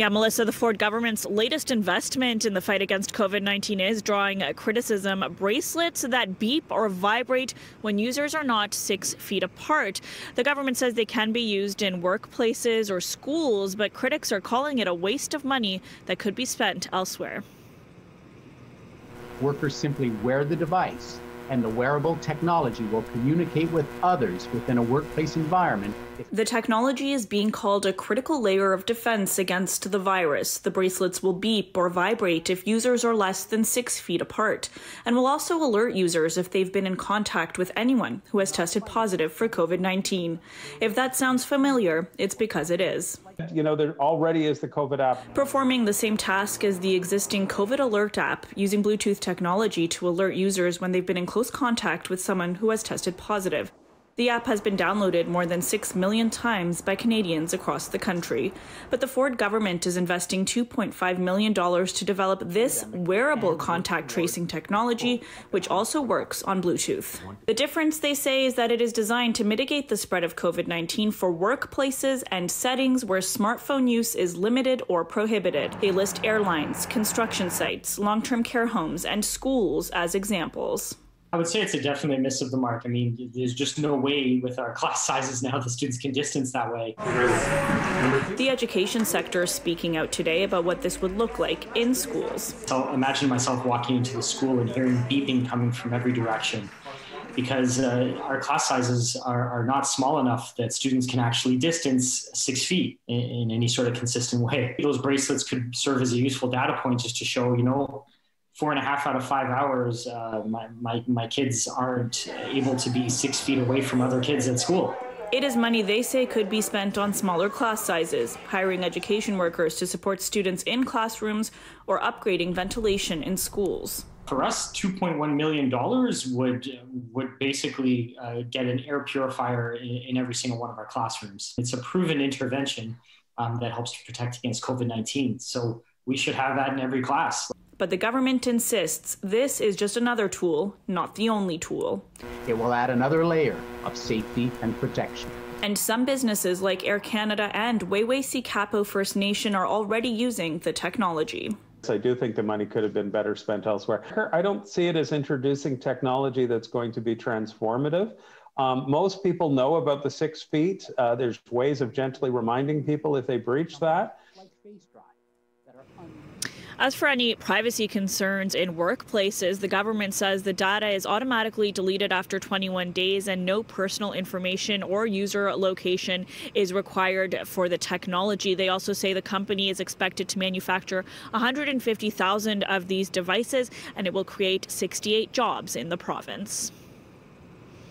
Yeah, Melissa, the Ford government's latest investment in the fight against COVID 19 is drawing criticism. Bracelets that beep or vibrate when users are not six feet apart. The government says they can be used in workplaces or schools, but critics are calling it a waste of money that could be spent elsewhere. Workers simply wear the device and the wearable technology will communicate with others within a workplace environment. The technology is being called a critical layer of defense against the virus. The bracelets will beep or vibrate if users are less than six feet apart, and will also alert users if they've been in contact with anyone who has tested positive for COVID 19. If that sounds familiar, it's because it is. You know, there already is the COVID app. Performing the same task as the existing COVID Alert app, using Bluetooth technology to alert users when they've been in close contact with someone who has tested positive. The app has been downloaded more than 6 million times by Canadians across the country. But the Ford government is investing $2.5 million to develop this wearable contact tracing technology, which also works on Bluetooth. The difference, they say, is that it is designed to mitigate the spread of COVID 19 for workplaces and settings where smartphone use is limited or prohibited. They list airlines, construction sites, long term care homes, and schools as examples. I would say it's a definite miss of the mark. I mean, there's just no way with our class sizes now the students can distance that way. The education sector is speaking out today about what this would look like in schools. So imagine myself walking into the school and hearing beeping coming from every direction because uh, our class sizes are, are, not small enough that students can actually distance six feet in, in any sort of consistent way. Those bracelets could serve as a useful data point just to show, you know, four and a half out of five hours, uh, my, my, my kids aren't able to be six feet away from other kids at school. It is money they say could be spent on smaller class sizes, hiring education workers to support students in classrooms, or upgrading ventilation in schools. For us, $2.1 million would, would basically uh, get an air purifier in, in, every single one of our classrooms. It's a proven intervention um, that helps to protect against COVID 19. So we should have that in every class but the government insists this is just another tool, not the only tool. It will add another layer of safety and protection. And some businesses like Air Canada and Wei-Wei-Si Kapo First Nation are already using the technology. I do think the money could have been better spent elsewhere. I don't see it as introducing technology that's going to be transformative. Um, most people know about the six feet. Uh, there's ways of gently reminding people if they breach that. As for any privacy concerns in workplaces, the government says the data is automatically deleted after 21 days and no personal information or user location is required for the technology. They also say the company is expected to manufacture 150,000 of these devices and it will create 68 jobs in the province.